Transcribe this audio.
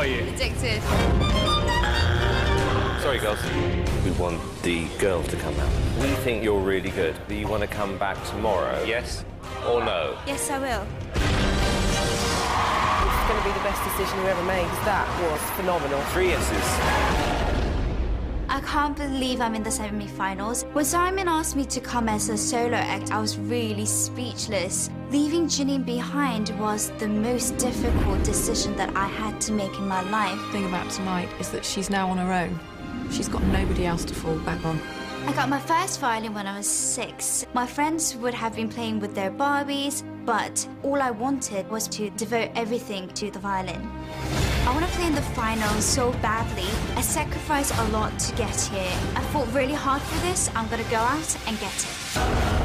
are you? Addicted. Sorry, girls. We want the girl to come out. We think you're really good. Do you want to come back tomorrow? Yes or no? Yes, I will. It's going to be the best decision you ever made. That was phenomenal. Three yeses. I can't believe I'm in the semi-finals. When Simon asked me to come as a solo act, I was really speechless. Leaving Janine behind was the most difficult decision that I had to make in my life. The thing about tonight is that she's now on her own. She's got nobody else to fall back on. I got my first violin when I was six. My friends would have been playing with their Barbies, but all I wanted was to devote everything to the violin. I want to play in the finals so badly. I sacrificed a lot to get here. I fought really hard for this. I'm gonna go out and get it.